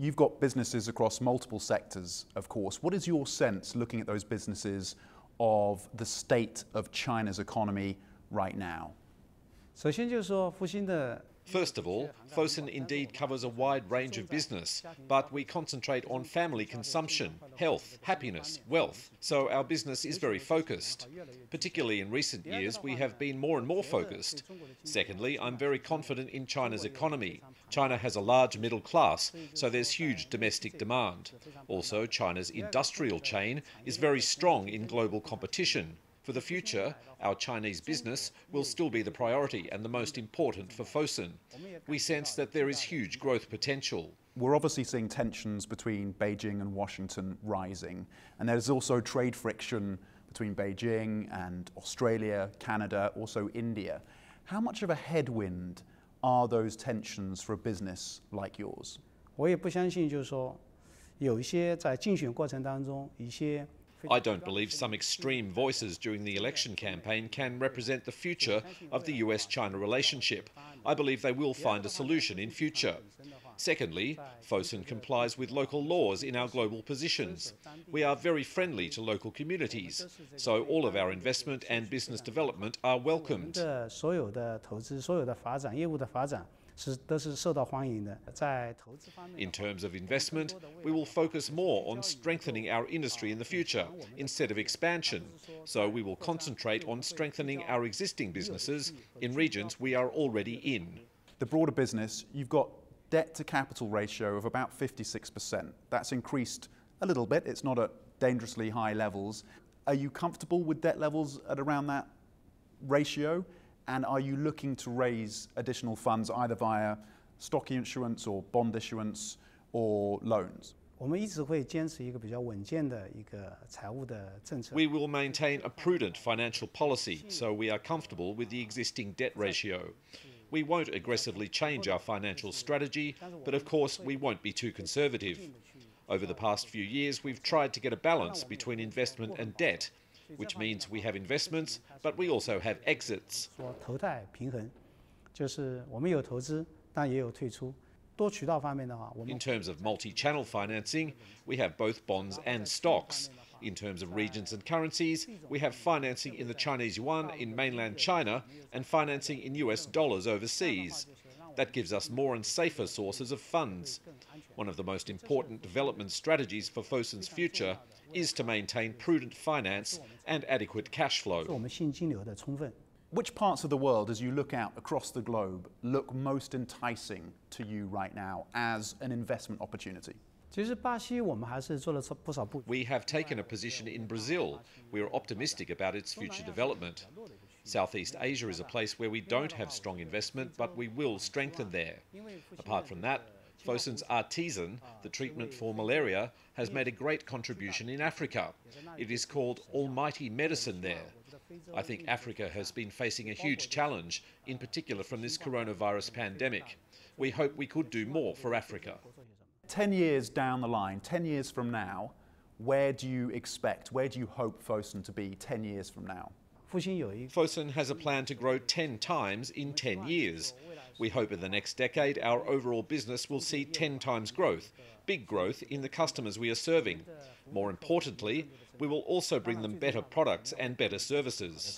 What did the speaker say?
You've got businesses across multiple sectors, of course. What is your sense, looking at those businesses, of the state of China's economy right now? 首先就是说，复兴的 First of all, Fosun indeed covers a wide range of business, but we concentrate on family consumption, health, happiness, wealth, so our business is very focused. Particularly in recent years, we have been more and more focused. Secondly, I'm very confident in China's economy. China has a large middle class, so there's huge domestic demand. Also, China's industrial chain is very strong in global competition. For the future, our Chinese business will still be the priority and the most important for Fosun. We sense that there is huge growth potential. We're obviously seeing tensions between Beijing and Washington rising, and there's also trade friction between Beijing and Australia, Canada, also India. How much of a headwind are those tensions for a business like yours? 我也不相信，就是说，有一些在竞选过程当中，一些 I don't believe some extreme voices during the election campaign can represent the future of the US China relationship. I believe they will find a solution in future. Secondly, Fosun complies with local laws in our global positions. We are very friendly to local communities, so all of our investment and business development are welcomed. In terms of investment, we will focus more on strengthening our industry in the future instead of expansion. So we will concentrate on strengthening our existing businesses in regions we are already in. The broader business, you've got debt to capital ratio of about 56%. That's increased a little bit. It's not at dangerously high levels. Are you comfortable with debt levels at around that ratio? And are you looking to raise additional funds either via stock issuance or bond issuance or loans? We will maintain a prudent financial policy so we are comfortable with the existing debt ratio. We won't aggressively change our financial strategy, but of course we won't be too conservative. Over the past few years, we've tried to get a balance between investment and debt, which means we have investments, but we also have exits. 说投贷平衡，就是我们有投资，但也有退出。多渠道方面的话，我们 In terms of multi channel financing, we have both bonds and stocks. In terms of regions and currencies, we have financing in the Chinese yuan in mainland China and financing in US dollars overseas. That gives us more and safer sources of funds. One of the most important development strategies for Fosun's future is to maintain prudent finance and adequate cash flow. Which parts of the world, as you look out across the globe, look most enticing to you right now as an investment opportunity? We have taken a position in Brazil. We are optimistic about its future development. Southeast Asia is a place where we don't have strong investment, but we will strengthen there. Apart from that, Fosun's Artesun, the treatment for malaria, has made a great contribution in Africa. It is called Almighty Medicine there. I think Africa has been facing a huge challenge, in particular from this coronavirus pandemic. We hope we could do more for Africa. 10 years down the line, 10 years from now, where do you expect, where do you hope Fosun to be 10 years from now? Fosun has a plan to grow 10 times in 10 years. We hope in the next decade our overall business will see 10 times growth, big growth in the customers we are serving. More importantly, we will also bring them better products and better services.